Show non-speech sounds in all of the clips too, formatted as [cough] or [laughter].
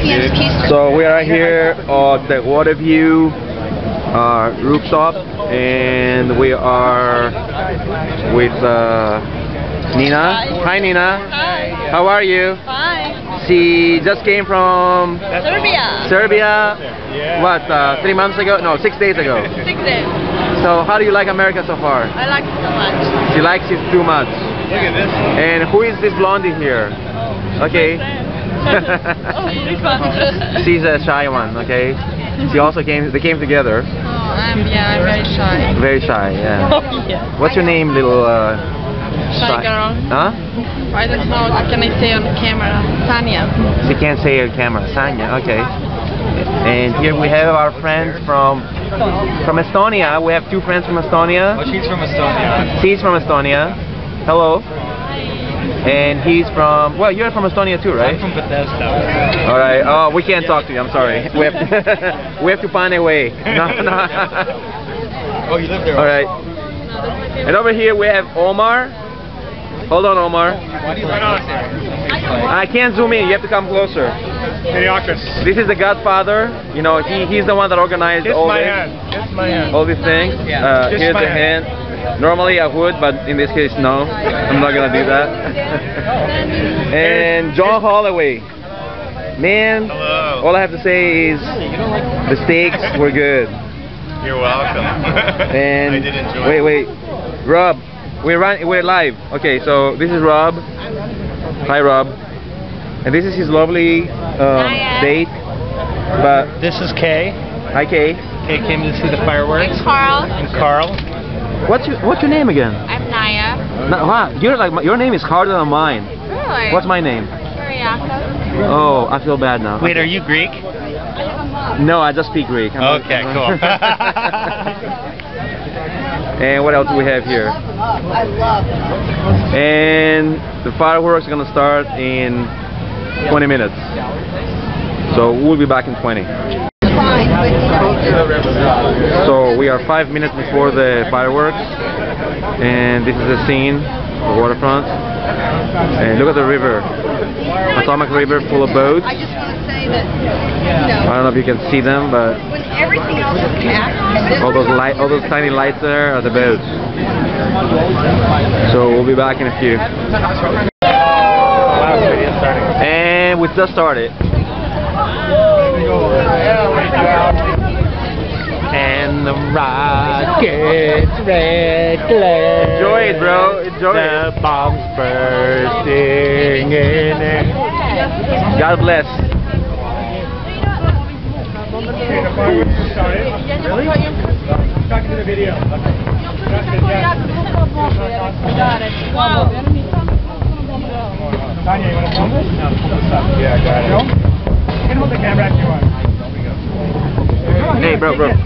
Philippines kiss. So we are here at the Waterview uh, rooftop, and we are with uh, Nina. Hi, Nina. Hi. How are you? Fine. She just came from Serbia. Serbia. What? Uh, three months ago? No, six days ago. [laughs] Six days. So how do you like America so far? I like it so much. She likes it too much. Look at this. And who is this blondie here? Okay. Oh. [laughs] She's a shy one, okay? She also came, they came together. Oh, I'm, yeah, I'm very shy. Very shy, yeah. [laughs] Oh, yeah. What's your name, little, uh... Shy girl. Huh? I don't know, what can I say on camera? Tanya. She can't say her camera. Sanya, okay. And here we have our friends from from Estonia. We have two friends from Estonia. Oh, she's from Estonia. She's from Estonia. Hello. And he's from, well, you're from Estonia too, right? I'm from Bethesda. All right. Oh, we can't talk to you. I'm sorry. We have to, [laughs] we have to find a way. No, no. [laughs] Oh, you live there. All right. And over here we have Omar. Hold on, Omar. Why do you like? I can't zoom in. You have to come closer. This is the Godfather. You know, he he's the one that organized all this, Kiss my hand. all these things. Yeah. Uh, Kiss here's my the hand. hand. Normally I would, but in this case, no. I'm not gonna do that. [laughs] and John Holloway. Man, Hello. all I have to say is the steaks were good. You're welcome. [laughs] And I did enjoy wait, wait, Rob, we're run, we're live. Okay, so this is Rob. Hi, Rob. And this is his lovely um, Hiya. date. But This is Kay. hi, Kay. Kay came to see the fireworks. Carl. And Carl. What's your What's your name again? I'm Naya. No, wow, you're like my, your name is harder than mine. Really? What's my name? Kyriakos. Oh, I feel bad now. Wait, are you Greek? No, I just speak Greek. I'm- Okay, cool. [laughs] [laughs] and what else do we have here? And the fireworks are gonna start in 20 minutes. So we'll be back in 20. So we are five minutes before the fireworks, and this is the scene, the waterfront. And look at the river, Potomac River, full of boats. I just want to say that, I don't know if you can see them, but when everything else is packed, all those light, all those tiny lights there are the boats. So we'll be back in a few. And we just started. and the rockets red glare. Enjoy it, bro. Enjoy The it. bombs bursting in air. God bless. Tanya, you want to film this? No, what's up? Yeah, I got it. You can hold the camera if you want. Hey, bro, bro. But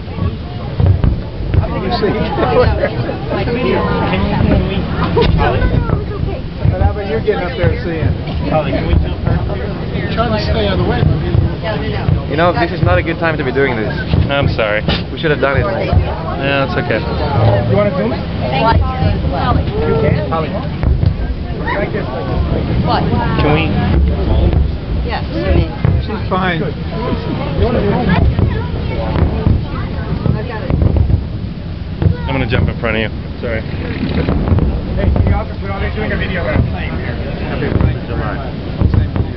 how about you getting up there and seeing? Holly, can we jump her? Trying to stay out of the way. You know, this is not a good time to be doing this. I'm sorry. We should have done it. Yeah, it's okay. You want to zoom it? You can? Holly. Like this. what? Can we? Yes. She's fine. I'm gonna jump in front of you. Sorry. Hey, can you also put on, they're doing a video of a plane here. Okay, thank you. Same to you.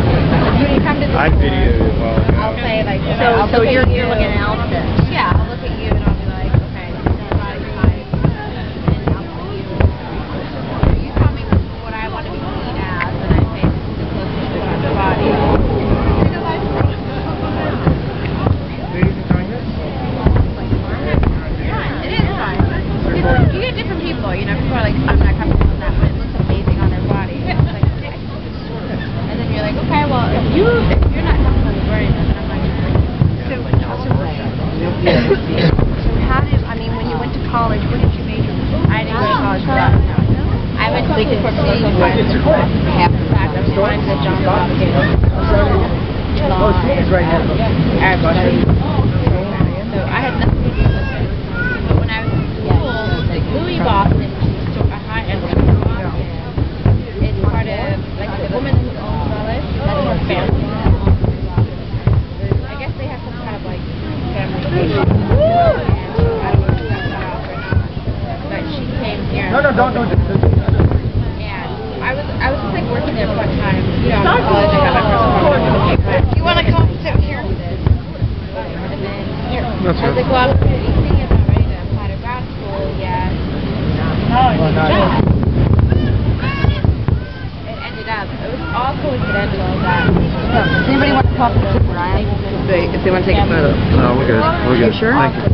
I videoed it while ago. I'll say like, so, so you're, you're looking at outfits. Yeah, I'll look at you and I'll be like, okay, body type, and I'll put you. You tell me what I want to be seen as, and I say this is the closest to your body. Ladies enjoying this? Yeah, it is fun. You, you get different people, you know, people are like, I'm not comfortable with that, but it looks amazing on their body. And it's like, okay. And then you're like, okay, well, if you, if you're not comfortable with wearing this, then I'm not going to So, so how did, I mean, when you went to college, what did you major in? I didn't go to um, college for that. I went to Lincoln for political. Half the fact, I was going to John Hopkins. right now. Arab studies. So I had nothing to do with it. But when I was in school, like Louis Boston, which is a store- a high-end store in Boston, is part of, like, the woman who owns Relish, that's her family. I guess they have some kind of, like, family issue. And I don't know if that's cut off or not. But she came here. No, no, don't, don't. don't- And I was, I was just like working there for a time. You know, after college, I got my first apartment. You want to come sit here? And then here. That's I was right. like, well, I'm about ready to apply to grad school yet. Well, not yet. It ended up, it was all coincidental that. Does anybody want to talk to Ryan? If they, if they want to take a photo. No, we're good. Oh, we're good. You sure? Thank you.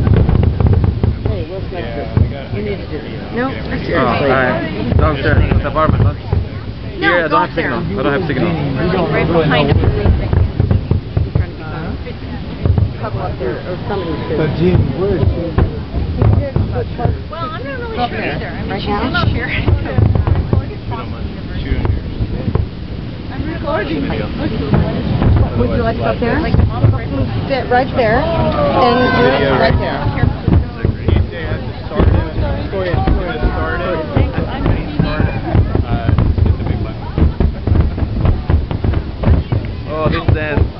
No, Oh, seriously. hi. Downstairs, in the apartment. Huh? Here, I don't up have signal. I don't have signal. Right behind him. Couple up there, or somebody should. But Jean, where is she? Well, I'm not really sure either. I mean, Right she's now? not here. [laughs] Would you like to up there? Sit right there, and do it right there. Oh, this dance.